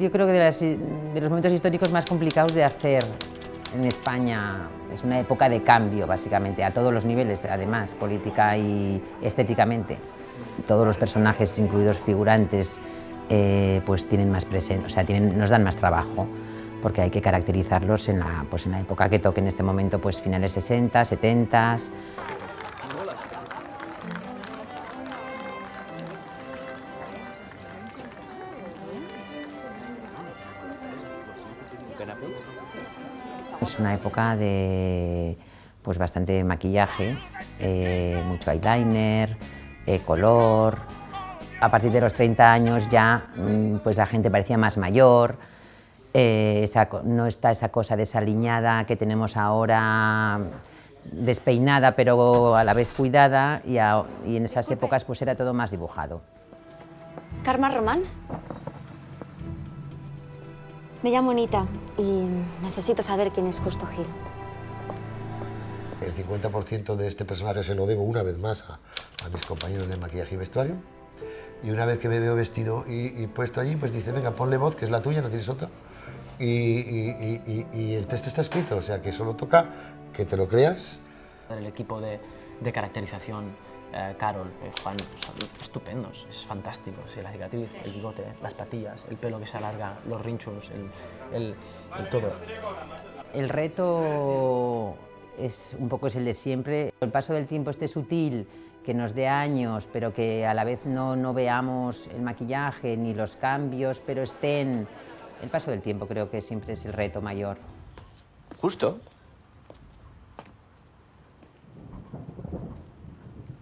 Yo creo que de los momentos históricos más complicados de hacer en España. Es una época de cambio, básicamente, a todos los niveles, además, política y estéticamente. Todos los personajes, incluidos figurantes, eh, pues tienen más presencia, o sea, tienen, nos dan más trabajo porque hay que caracterizarlos en la, pues en la época que toque en este momento, pues finales 60, 70. Es una época de pues bastante maquillaje, eh, mucho eyeliner, eh, color. A partir de los 30 años ya mm, pues la gente parecía más mayor, eh, no está esa cosa desaliñada que tenemos ahora, despeinada pero a la vez cuidada y, y en esas épocas pues era todo más dibujado. Karma Román. Me llamo Anita y necesito saber quién es Justo Gil. El 50% de este personaje se lo debo una vez más a, mis compañeros de maquillaje y vestuario. Y una vez que me veo vestido y, puesto allí, pues dice, venga, ponle voz, que es la tuya, no tienes otra. Y, el texto está escrito, o sea que solo toca que te lo creas. El equipo de, de caracterización eh, Carol, eh, Juan, son estupendos, es fantástico. la cicatriz, el bigote, las patillas, el pelo que se alarga, los rinchos, el, todo. El reto es un poco es el de siempre. El paso del tiempo este sutil, que nos dé años, pero que a la vez no, no veamos el maquillaje ni los cambios, pero estén... El paso del tiempo creo que siempre es el reto mayor. Justo.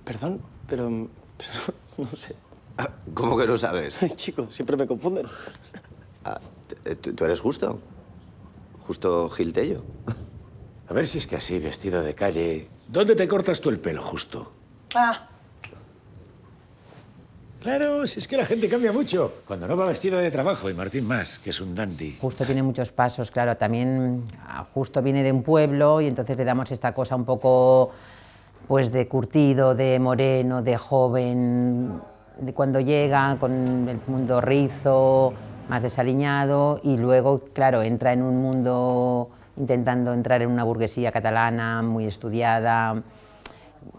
Perdón, pero, no sé. Ah, ¿Cómo que no sabes? Chico, siempre me confunden. Ah, ¿tú, eres justo? Justo Gil Tello. A ver si es que así, vestido de calle... ¿Dónde te cortas tú el pelo, justo? Ah. Claro, si es que la gente cambia mucho. Cuando no va vestido de trabajo, y Martín más, que es un dandy. Justo tiene muchos pasos, claro. También ah, Justo viene de un pueblo y entonces le damos esta cosa un poco pues de curtido, de moreno, de joven, de cuando llega con el mundo rizo, más desaliñado y luego, claro, entra en un mundo intentando entrar en una burguesía catalana muy estudiada,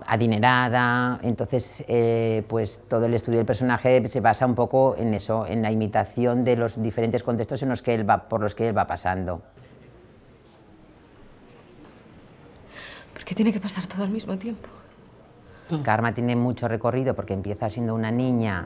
adinerada, entonces eh, pues todo el estudio del personaje se basa un poco en eso, en la imitación de los diferentes contextos por los que él va pasando. Que tiene que pasar todo al mismo tiempo. Karma tiene mucho recorrido porque empieza siendo una niña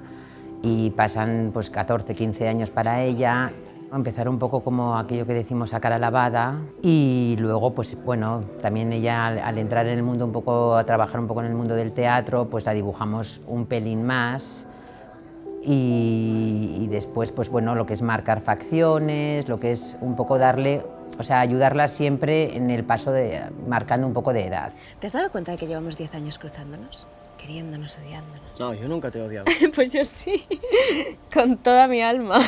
y pasan pues 14, 15 años para ella. Empezar un poco como aquello que decimos a cara lavada y luego pues bueno, también ella al, entrar en el mundo un poco, a trabajar un poco en el mundo del teatro, pues la dibujamos un pelín más y después pues bueno, lo que es marcar facciones, lo que es un poco darle o sea, ayudarla siempre en el paso de marcando un poco de edad. ¿Te has dado cuenta de que llevamos 10 años cruzándonos? Queriéndonos, odiándonos. No, yo nunca te he odiado. pues yo sí, con toda mi alma.